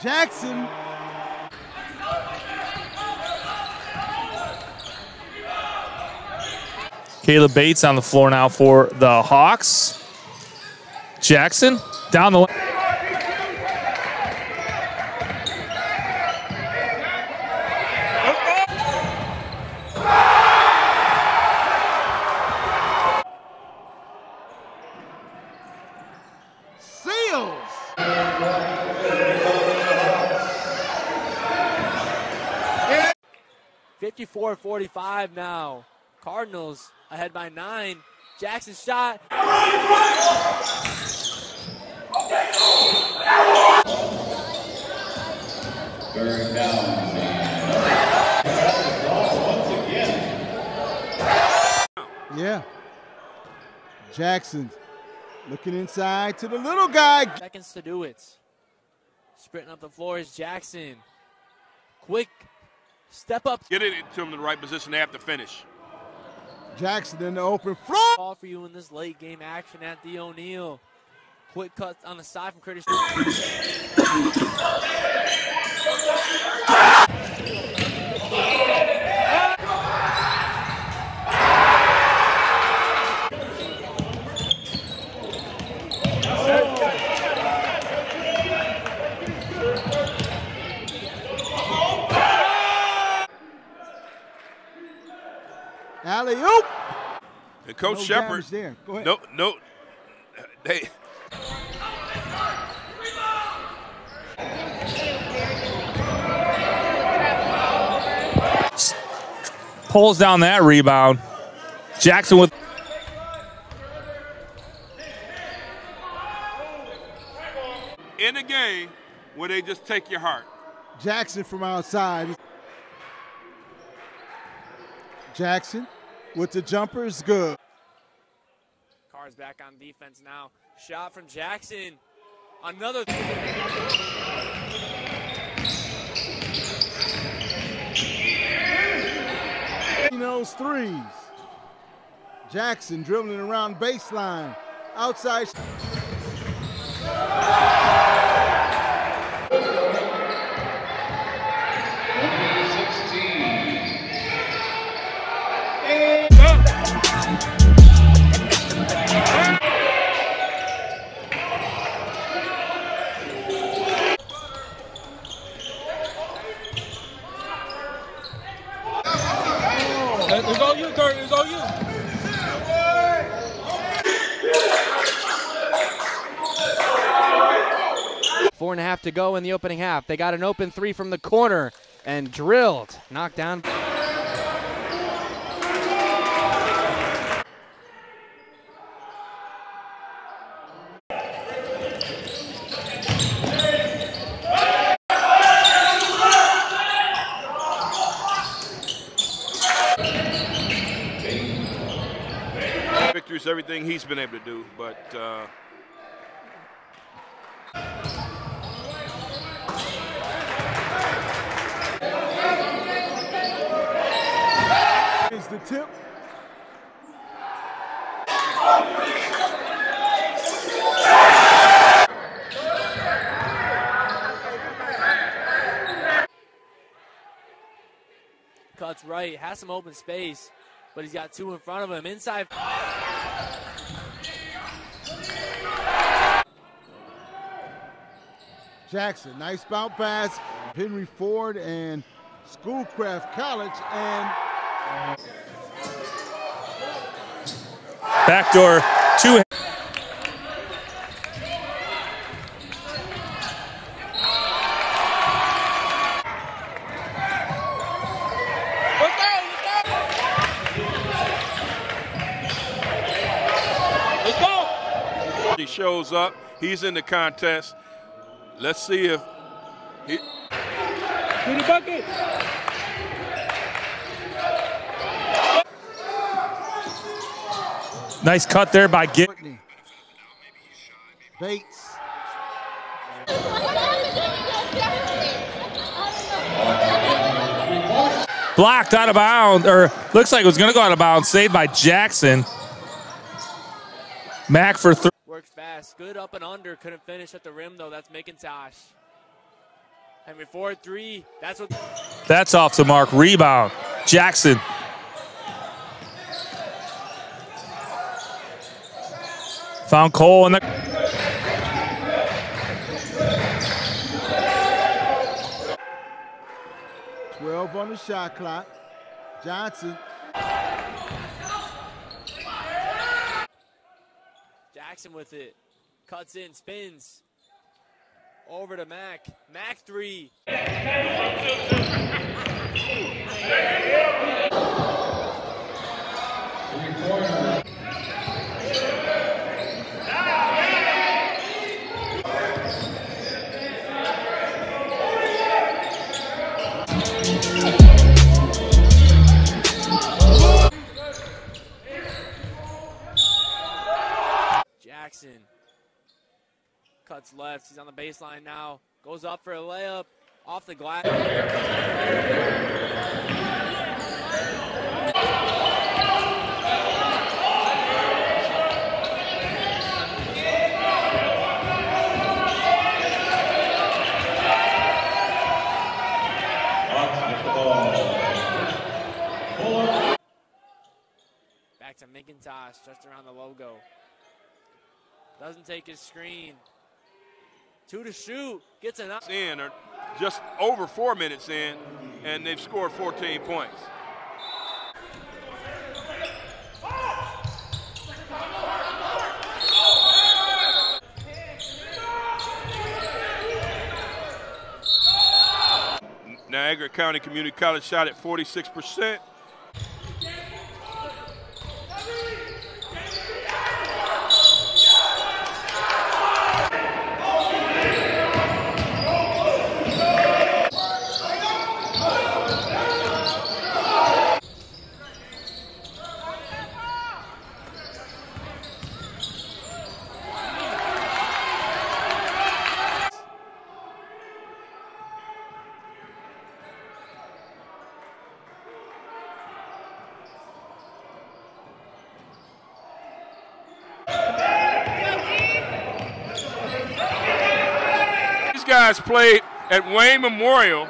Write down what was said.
Jackson. Caleb Bates on the floor now for the Hawks. Jackson down the lane. 54-45 now. Cardinals ahead by nine. Jackson shot. Yeah. Jackson looking inside to the little guy. Seconds to do it. Sprinting up the floor is Jackson. Quick step up Get it into them in the right position. They have to finish. Jackson in the open floor. call for you in this late game action at the O'Neill. Quick cut on the side from Curtis. Alley oop. And Coach No Shepard. there. Go ahead. No, no. They, Pulls down that rebound. Jackson with in a game where they just take your heart. Jackson from outside. Jackson with the jumper is good. Cards back on defense now. Shot from Jackson. Another. those threes. Jackson dribbling around baseline. Outside. It's all you, Kurt. It's all you. Four and a half to go in the opening half. They got an open three from the corner and drilled. Knocked down. Victory's everything he's been able to do, but uh, is the tip. Cuts right, has some open space, but he's got two in front of him. Inside. Jackson, nice bounce pass. Henry Ford and Schoolcraft College and backdoor two. Let's go. He shows up. He's in the contest. Let's see if he. Get the bucket. Nice cut there by Git. Bates. Blocked out of bounds, or looks like it was going to go out of bounds. Saved by Jackson. Mac for three. Works fast. Good up and under. Couldn't finish at the rim, though. That's McIntosh. Henry Ford three. That's what. That's off the mark. Rebound. Jackson. Found Cole in the. 12 on the shot clock. Johnson. Jackson with it. Cuts in, spins. Over to Mac. Mac three. Jackson cuts left. He's on the baseline now. Goes up for a layup. Off the glass. Back to McIntosh, just around the logo. Doesn't take his screen. Two to shoot. Gets an up. in or just over four minutes in, and they've scored 14 points. Niagara County Community College shot at 46%. These guys played at Wayne Memorial